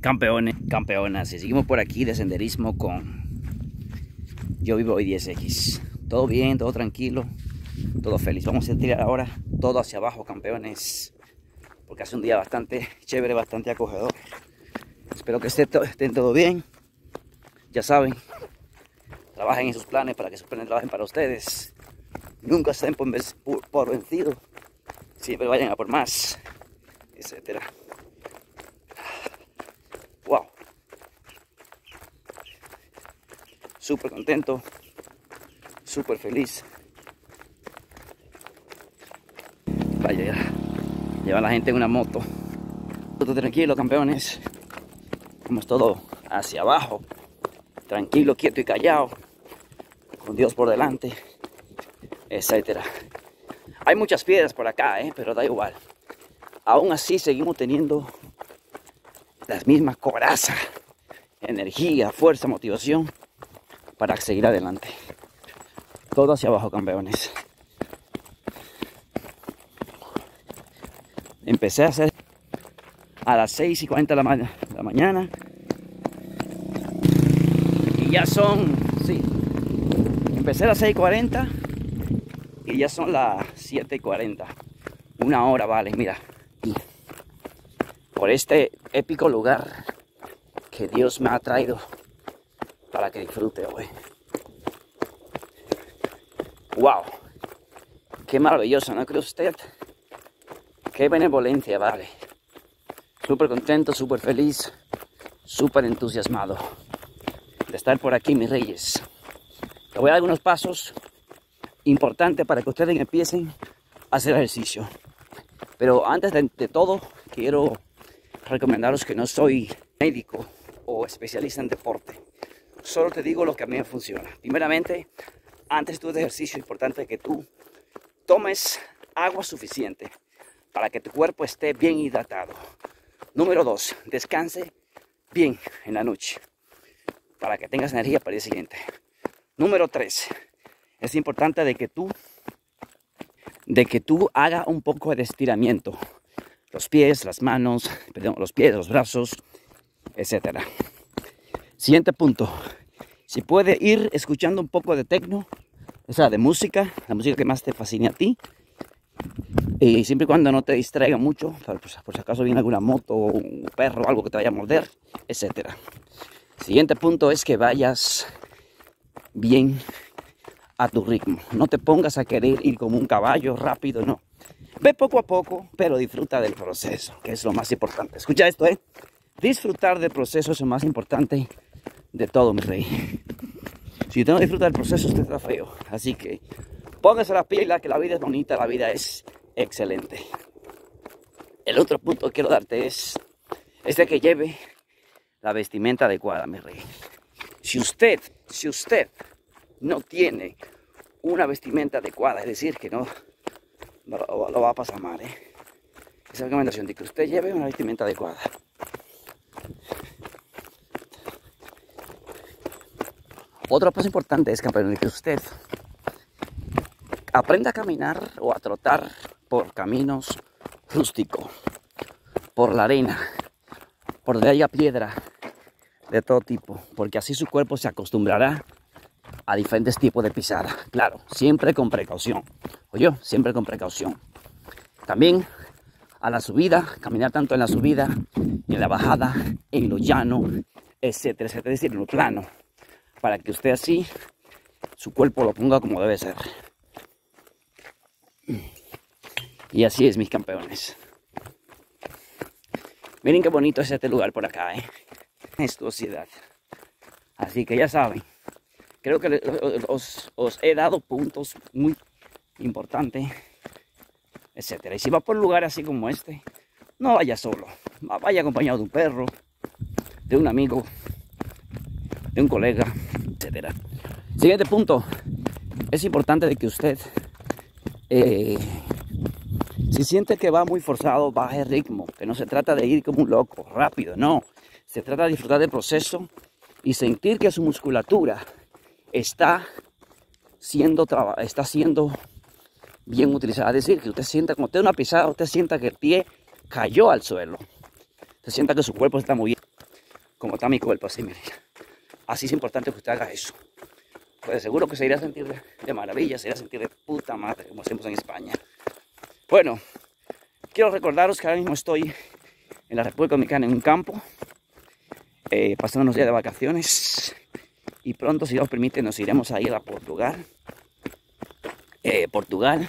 Campeones, campeonas, y seguimos por aquí de senderismo con Yo Vivo Hoy 10X. Todo bien, todo tranquilo, todo feliz. Vamos a tirar ahora todo hacia abajo, campeones, porque hace un día bastante chévere, bastante acogedor. Espero que estén todo bien. Ya saben, trabajen en sus planes para que sus planes trabajen para ustedes. Nunca por, por vencidos. Siempre vayan a por más, etcétera. Wow. Súper contento, súper feliz. Vaya, lleva la gente en una moto. Todo tranquilo, campeones. Vamos todo hacia abajo. Tranquilo, quieto y callado. Con Dios por delante. Etcétera. Hay muchas piedras por acá, ¿eh? pero da igual. Aún así seguimos teniendo las mismas coraza, energía, fuerza, motivación para seguir adelante. Todo hacia abajo, campeones. Empecé a hacer a las 6 y 40 de la, la mañana. Y ya son, sí, empecé a las 6 y 40 y ya son las 7 y 40. Una hora, vale, mira. Por este épico lugar que Dios me ha traído para que disfrute hoy. ¡Wow! ¡Qué maravilloso, ¿no cree usted? ¡Qué benevolencia, vale! Súper contento, súper feliz, súper entusiasmado de estar por aquí, mis reyes. Te voy a dar algunos pasos importantes para que ustedes empiecen a hacer ejercicio. Pero antes de, de todo, quiero recomendaros que no soy médico o especialista en deporte. Solo te digo lo que a mí me funciona. Primeramente, antes de tu ejercicio es importante que tú tomes agua suficiente para que tu cuerpo esté bien hidratado. Número dos, descanse bien en la noche para que tengas energía para el siguiente. Número tres, es importante de que tú de que tú hagas un poco de estiramiento los pies, las manos, perdón, los pies, los brazos, etcétera. Siguiente punto. Si puede ir escuchando un poco de tecno, o sea, de música, la música que más te fascine a ti. Y siempre y cuando no te distraiga mucho, por, por si acaso viene alguna moto o un perro algo que te vaya a morder, etcétera. Siguiente punto es que vayas bien a tu ritmo. No te pongas a querer ir como un caballo rápido, no. Ve poco a poco, pero disfruta del proceso, que es lo más importante. Escucha esto, ¿eh? Disfrutar del proceso es lo más importante de todo, mi rey. Si usted no disfruta del proceso, usted está feo. Así que póngase la pila, que la vida es bonita, la vida es excelente. El otro punto que quiero darte es este que lleve la vestimenta adecuada, mi rey. Si usted, si usted no tiene una vestimenta adecuada, es decir, que no lo, va a pasar mal, ¿eh? Esa recomendación de que usted lleve una vestimenta adecuada. Otro paso importante es que usted aprenda a caminar o a trotar por caminos rústicos, por la arena, por donde haya piedra de todo tipo, porque así su cuerpo se acostumbrará a diferentes tipos de pisada. Claro, siempre con precaución. Oye, siempre con precaución. También a la subida, caminar tanto en la subida, en la bajada, en lo llano, etcétera, etcétera, es decir, en lo plano, para que usted así, su cuerpo lo ponga como debe ser. Y así es, mis campeones. Miren qué bonito es este lugar por acá, ¿eh? Es ciudad. Así que ya saben, creo que os, he dado puntos muy importantes, etcétera. Y si va por un lugar así como este, no vaya solo, vaya acompañado de un perro, de un amigo, de un colega, etcétera. Siguiente punto, es importante de que usted, eh, si siente que va muy forzado, baje el ritmo, que no se trata de ir como un loco, rápido, no. Se trata de disfrutar del proceso y sentir que su musculatura está siendo, está siendo bien utilizada. Es decir, que usted sienta, como usted una pisada, usted sienta que el pie cayó al suelo. Usted sienta que su cuerpo está moviendo. como está mi cuerpo, así, mire. Así es importante que usted haga eso. Pues seguro que se irá a sentir de, maravilla, se irá a sentir de puta madre, como hacemos en España. Bueno, quiero recordaros que ahora mismo estoy en la República Dominicana en un campo, eh, pasando unos días de vacaciones y pronto, si Dios permite, nos iremos a ir a Portugal. Eh, Portugal,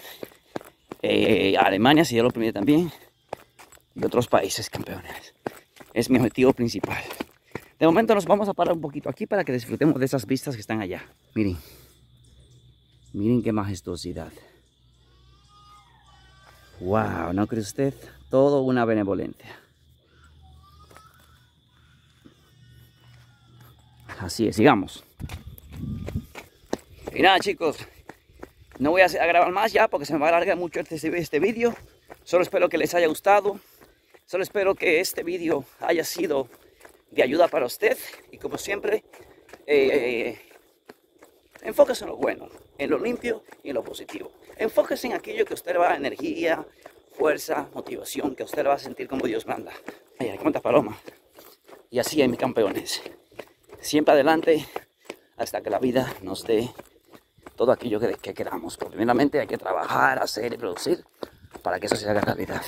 eh, Alemania, si Dios lo permite también, y otros países campeones. Es mi objetivo principal. De momento nos vamos a parar un poquito aquí para que disfrutemos de esas vistas que están allá. Miren, miren qué majestuosidad. Wow, ¿no cree usted? Todo una benevolencia. Así es, sigamos. Y nada chicos, no voy a grabar más ya porque se me va a alargar mucho este, este vídeo. Solo espero que les haya gustado. Solo espero que este vídeo haya sido de ayuda para usted. Y como siempre, eh, enfóquese en lo bueno, en lo limpio y en lo positivo. Enfóquese en aquello que usted va a energía, fuerza, motivación, que usted va a sentir como Dios manda. Ay, cuántas palomas. Y así hay mis campeones siempre adelante hasta que la vida nos dé todo aquello que, queramos. primeramente hay que trabajar, hacer y producir para que eso se haga realidad.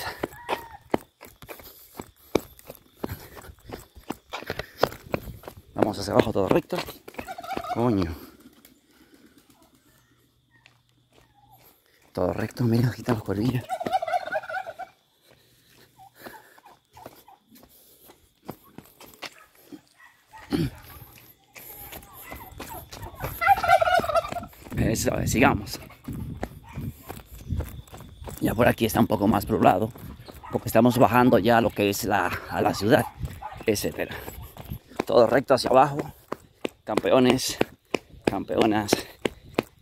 Vamos hacia abajo todo recto. Coño. Todo recto, mira, quitamos cuervillas. sigamos. Ya por aquí está un poco más poblado, porque estamos bajando ya lo que es la, a la ciudad, etcétera. Todo recto hacia abajo, campeones, campeonas,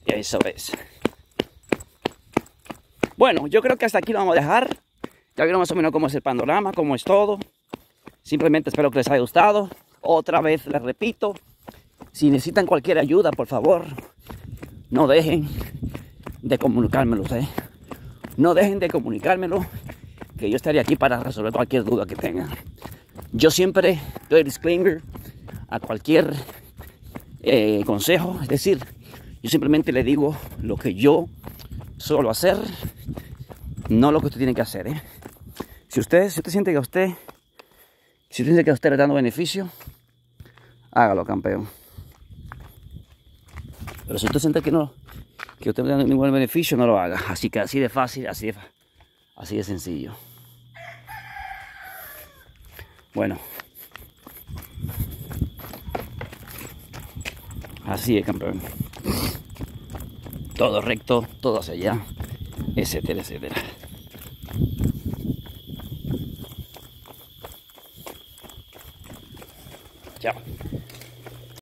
y eso es. Bueno, yo creo que hasta aquí lo vamos a dejar. Ya vieron más o menos cómo es el panorama, cómo es todo. Simplemente espero que les haya gustado. Otra vez les repito, si necesitan cualquier ayuda, por favor, no dejen de comunicármelo, ¿eh? No dejen de comunicármelo, que yo estaré aquí para resolver cualquier duda que tengan. Yo siempre doy disclaimer a cualquier eh, consejo, es decir, yo simplemente le digo lo que yo suelo hacer, no lo que usted tiene que hacer. ¿eh? Si usted, si usted siente que a usted, si usted siente que a usted le está dando beneficio, hágalo, campeón. Pero si usted siente que no, que usted no ningún beneficio, no lo haga. Así que así de fácil, así de, así de sencillo. Bueno. Así es, campeón. Todo recto, todo hacia allá, etcétera, etcétera. Chao.